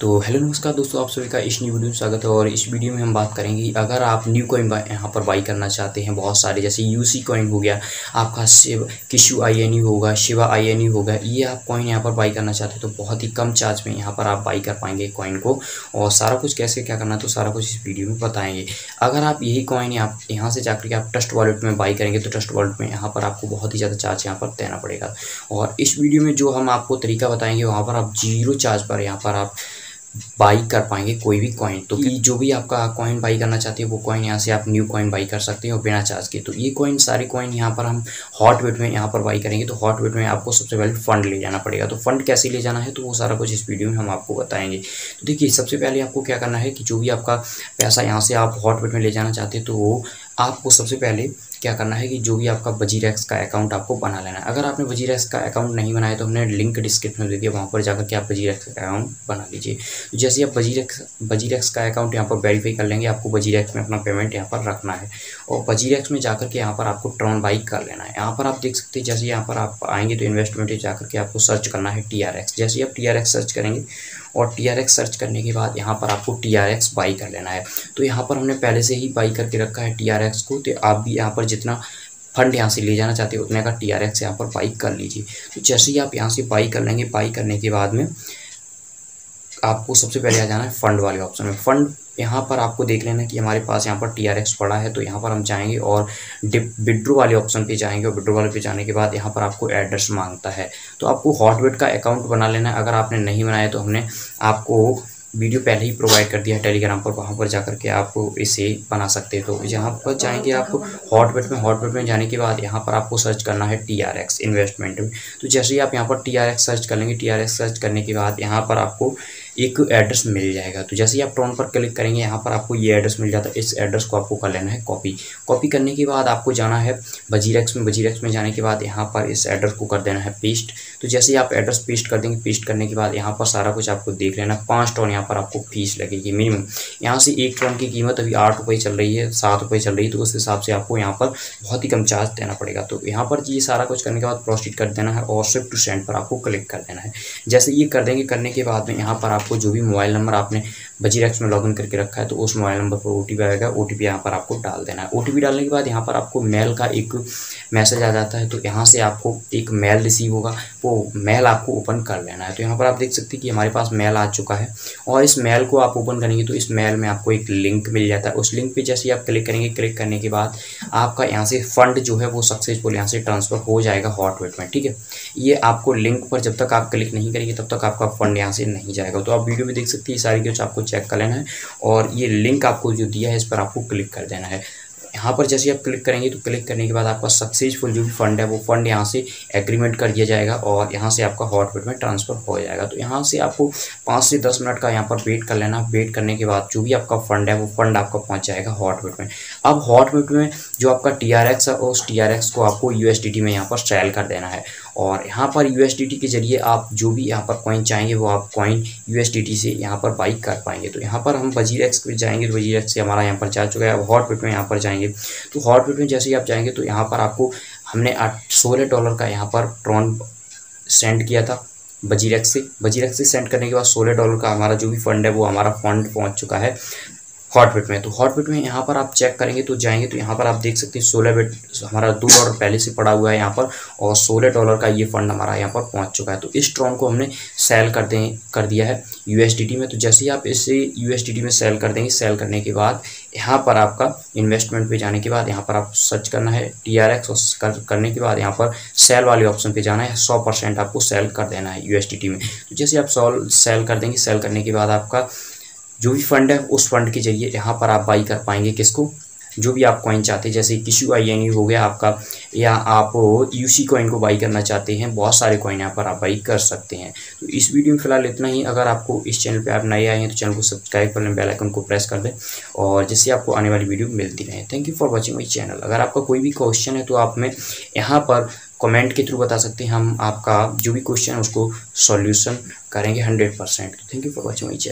तो हेलो नमस्कार दोस्तों, आप सभी का इस न्यू वीडियो में स्वागत है और इस वीडियो में हम बात करेंगे, अगर आप न्यू कॉइन यहाँ पर बाई करना चाहते हैं बहुत सारे, जैसे यूसी कॉइन हो गया, आपका शिव किशु आई एन होगा शिवा आई एन होगा, ये आप कॉइन यहाँ पर बाई करना चाहते हैं तो बहुत ही कम चार्ज में यहाँ पर आप बाई कर पाएँगे कॉइन को और सारा कुछ कैसे, क्या करना है तो सारा कुछ इस वीडियो में बताएँगे। अगर आप यही कॉइन आप यहाँ से जाकर के आप ट्रस्ट वॉलेट में बाई करेंगे तो ट्रस्ट वॉलेट में यहाँ पर आपको बहुत ही ज़्यादा चार्ज यहाँ पर देना पड़ेगा। और इस वीडियो में जो हम आपको तरीका बताएँगे, वहाँ पर आप ज़ीरो चार्ज पर यहाँ पर आप बाई कर पाएँगे कोई भी कॉइन तो जो भी आपका कॉइन बाई करना चाहते हैं वो कॉइन यहाँ से आप न्यू कॉइन बाई कर सकते हैं और बिना चार्ज के। तो ये कॉइन सारे कॉइन यहाँ पर हम हॉट वेट में यहाँ पर बाई करेंगे। तो हॉट वेट में आपको सबसे पहले फंड ले जाना पड़ेगा। तो फंड कैसे ले जाना है तो वो सारा कुछ इस वीडियो में हम आपको बताएँगे। तो देखिए सबसे पहले आपको क्या करना है कि जो भी आपका पैसा यहाँ से आप हॉट वेट में ले जाना चाहते हैं तो वो आपको सबसे पहले क्या करना है कि जो भी आपका बजीरेक्स का अकाउंट आपको बना लेना है। अगर आपने बजीरेक्स का अकाउंट नहीं बनाया तो हमने लिंक डिस्क्रिप्शन दे दिया, वहाँ पर जाकर के आप बजीरेक्स का अकाउंट बना लीजिए। तो जैसे आप बजीरेक्स बजीरेक्स का अकाउंट यहाँ पर वेरीफाई कर लेंगे, आपको बजीरेक्स में अपना पेमेंट यहाँ पर रखना है। और बजीरेक्स में जाकर के यहाँ पर आपको ट्रॉन बाइक कर लेना है। यहाँ पर आप देख सकते हैं, जैसे यहाँ पर आप आएँगे तो इन्वेस्टमेंट जाकर के आपको सर्च करना है टीआरएक्स जैसे आप टीआरएक्स सर्च करेंगे और टी आर एक्स सर्च करने के बाद यहाँ पर आपको टी आर एक्स बाई कर लेना है। तो यहाँ पर हमने पहले से ही बाई करके रखा है टीआरएक्स को। तो आप भी यहाँ पर जितना फंड यहाँ से ले जाना चाहते हो, उतने का टी आर एक्स यहाँ पर बाई कर लीजिए। तो जैसे ही आप यहाँ से बाई कर लेंगे बाई करने के बाद में आपको सबसे पहले आ जाना है फंड वाले ऑप्शन में। फंड यहाँ पर आपको देख लेना कि हमारे पास यहाँ पर टी आर एक्स पड़ा है तो यहाँ पर हम जाएँगे और डिप विड्रो वाले ऑप्शन पे जाएँगे और विड्रो वाले पे जाने के बाद यहाँ पर आपको एड्रेस माँगता है। तो आपको हॉटवेट का अकाउंट बना लेना है। अगर आपने नहीं बनाया तो हमने आपको वीडियो पहले ही प्रोवाइड कर दिया है टेलीग्राम पर। वहाँ पर जाकर के आप इसे बना सकते हैं। तो यहाँ पर जाएँगे आप हॉटवेट में। हॉटवेट में जाने के बाद यहाँ पर आपको सर्च करना है टी आर एक्स इन्वेस्टमेंट में। तो जैसे ही आप यहाँ पर टी आर एक्स सर्च कर लेंगे टी आर एक्स सर्च करने के बाद यहाँ पर आपको एक एड्रेस मिल जाएगा। तो जैसे ही आप ट्रॉन पर क्लिक करेंगे, यहाँ पर आपको ये एड्रेस मिल जाता है। इस एड्रेस को आपको कर लेना है कॉपी। कॉपी करने के बाद आपको जाना है बजीरेक्स में। बजीरेक्स में जाने के बाद यहाँ पर इस एड्रेस को कर देना है पेस्ट। तो जैसे ही आप एड्रेस पेस्ट कर देंगे, पेस्ट करने के बाद यहाँ पर सारा कुछ आपको देख लेना पाँच टोन यहाँ पर आपको फ़ीस लगेगी मिनिमम। यहाँ से एक टोन की कीमत अभी आठ रुपये चल रही है, सात रुपये चल रही है। तो उस हिसाब से आपको यहाँ पर बहुत ही कम चार्ज देना पड़ेगा। तो यहाँ पर ये सारा कुछ करने के बाद प्रोसीड कर देना है और स्विफ्ट टू सेंड पर आपको क्लिक कर देना है। जैसे ये कर देंगे, करने के बाद में यहाँ पर आपको जो भी मोबाइल नंबर आपने बजीरेक्स में लॉगिन करके रखा है तो उस मोबाइल नंबर पर ओ टी आएगा। ओ टी यहाँ पर आपको डाल देना है। ओटीपी डालने के बाद यहाँ पर आपको मेल का एक मैसेज आ जाता है तो यहाँ से आपको एक मेल रिसीव होगा। वो मेल आपको ओपन कर लेना है। तो यहाँ पर आप देख सकते हैं कि हमारे पास मेल आ चुका है और इस मेल को आप ओपन करेंगे तो इस मेल में आपको एक लिंक मिल जाता है। उस लिंक पर जैसे ही आप क्लिक करेंगे क्लिक करने के बाद आपका यहाँ से फंड जो है वो सक्सेसफुल यहाँ से ट्रांसफ़र हो जाएगा हॉटवेट में, ठीक है? ये आपको लिंक पर जब तक आप क्लिक नहीं करेंगे, तब तक आपका फंड यहाँ से नहीं जाएगा। तो आप वीडियो में देख सकते हैं सारी कुछ आपको चेक कर लेना है और ये लिंक आपको जो दिया है इस पर आपको क्लिक कर देना है। यहाँ पर जैसे आप क्लिक करेंगे तो क्लिक करने के बाद आपका सक्सेसफुल जो भी फंड है, वो फंड यहाँ से एग्रीमेंट कर दिया जाएगा और यहाँ से आपका हॉटवेट में ट्रांसफ़र हो जाएगा। तो यहाँ से आपको पाँच से दस मिनट का यहाँ पर वेट कर लेना। वेट करने के बाद जो भी आपका फंड है, वो फंड आपका पहुँच जाएगा हॉटवेट में। अब हॉटवेट में जो आपका टी है, उस टी को आपको यू में यहाँ पर सेल कर देना है। और यहाँ पर यू के ज़रिए आप जो भी यहाँ पर कॉइन चाहेंगे, वो आप कॉइन यू से यहाँ पर बाई कर पाएँगे। तो यहाँ पर हम वज़ीर एक्स जाएँगे। तो वज़ीर एक्स से हमारा यहाँ पर जा चुका है। अब हॉट में यहाँ पर जाएँगे। तो हॉट में जैसे ही आप जाएँगे तो यहाँ पर आपको हमने सोलह डॉलर का यहाँ पर ट्रॉन सेंड किया था बजीरक से। बजीरक से सेंड करने के बाद सोलह डॉलर का हमारा जो भी फंड है, वो हमारा फंड पहुँच चुका है। हॉट बिट में तो हॉट बिट में यहाँ पर आप चेक करेंगे तो जाएँगे तो यहाँ पर आप देख सकते हैं सोलह बिट हमारा दो डॉलर पहले से पड़ा हुआ है यहाँ पर और सोलह डॉलर का ये फंड हमारा यहाँ पर पहुँच चुका है। तो इस ट्रॉन को हमने सेल कर दें कर दिया है यू में। तो जैसे ही आप इसे यू में सेल कर देंगे सेल करने के बाद यहाँ पर आपका इन्वेस्टमेंट पे जाने के बाद यहाँ पर आप सर्च करना है टी आर एक्स कर, करने के बाद यहाँ पर सेल वाले ऑप्शन पे जाना है। सौ परसेंट आपको सेल कर देना है यू में। तो जैसे आप सॉल सेल कर देंगे सेल करने के बाद आपका जो भी फंड है, उस फंड के ज़रिए यहाँ पर आप बाई कर पाएँगे किसको? जो भी आप कॉइन चाहते हैं, जैसे किशु आई एन हो गया आपका, या आप यूसी कॉइन को बाई करना चाहते हैं, बहुत सारे कॉइन यहाँ पर आप बाई कर सकते हैं। तो इस वीडियो में फ़िलहाल इतना ही। अगर आपको इस चैनल पे आप नए आए हैं तो चैनल को सब्सक्राइब कर लें बेल आइकन को प्रेस कर दें, और जिससे आपको आने वाली वीडियो मिलती रहे। Thank you for watching my channel अगर आपका कोई भी क्वेश्चन है तो आप में यहाँ पर कमेंट के थ्रू बता सकते हैं। हम आपका जो भी क्वेश्चन है, उसको सॉल्यूशन करेंगे hundred percent thank you for watching my channel